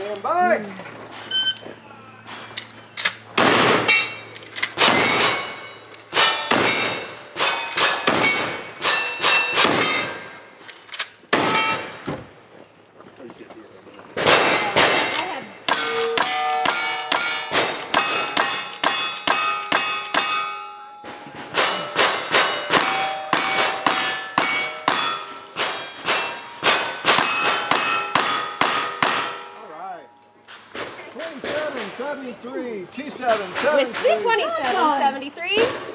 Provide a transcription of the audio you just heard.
Stand by. All 2773, T7, Whiskey 2773.